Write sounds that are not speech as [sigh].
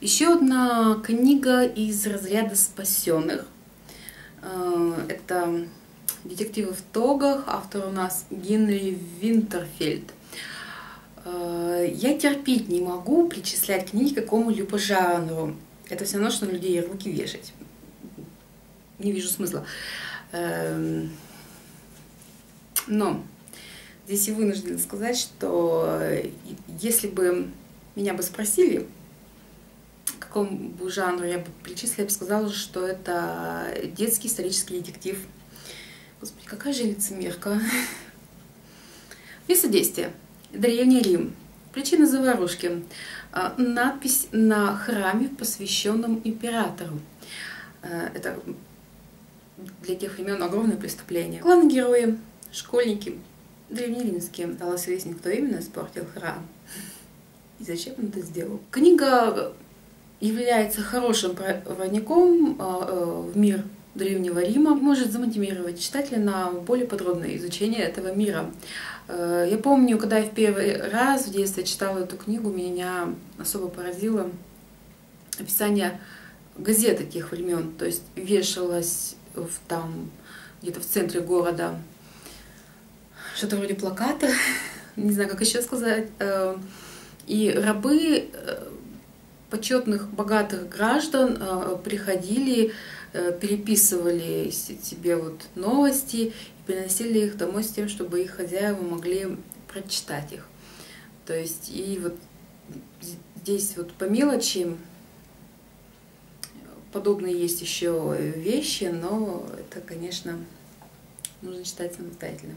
Еще одна книга из разряда спасенных. Э, это детективы в тогах, автор у нас Генри Винтерфельд. Э, я терпеть не могу причислять книги к какому-либо жанру. Это все равно, что на людей руки вешать. Не вижу смысла. Эм, но здесь я вынуждена сказать, что если бы меня бы спросили, какому бы жанру я бы причислила, я бы сказала, что это детский исторический детектив. Господи, какая же лицемерка. Действия. Древний Рим. Причина заварушки. А, надпись на храме, посвященном императору. А, это для тех времен огромное преступление. Главные герои, школьники, древнеримские. Осталось выяснить, кто именно испортил храм. И зачем он это сделал. Книга является хорошим проводником а, э, в мир Древнего Рима, может замотивировать читателя на более подробное изучение этого мира. Э, я помню, когда я в первый раз в детстве читала эту книгу, меня особо поразило описание газеты тех времен. То есть вешалось в, там где-то в центре города что-то вроде плаката, [laughs] не знаю, как еще сказать. Э, и рабы почетных богатых граждан э, приходили, э, переписывали себе вот новости и приносили их домой с тем, чтобы их хозяева могли прочитать их. То есть и вот здесь вот по мелочи подобные есть еще вещи, но это, конечно, нужно читать самостоятельно.